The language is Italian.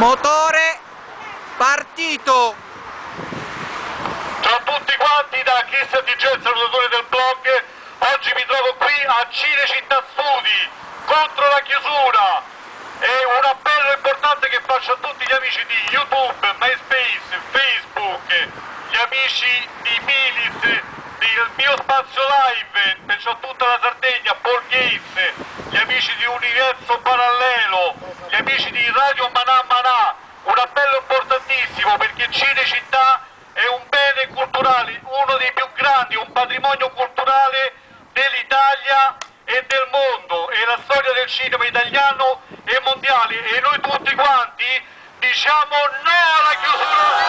Motore partito. Ciao a tutti quanti da Cristian Di Gel, salutatore del blog. Oggi mi trovo qui a Cinecittà Studi contro la chiusura. È un appello importante che faccio a tutti gli amici di YouTube, MySpace, Facebook, gli amici di Milis, del mio spazio live, perciò tutta la Sardegna, Gates, gli amici di Universo Parallelo, gli amici di Radio Manà cinema italiano e mondiale e noi tutti quanti diciamo no alla chiusura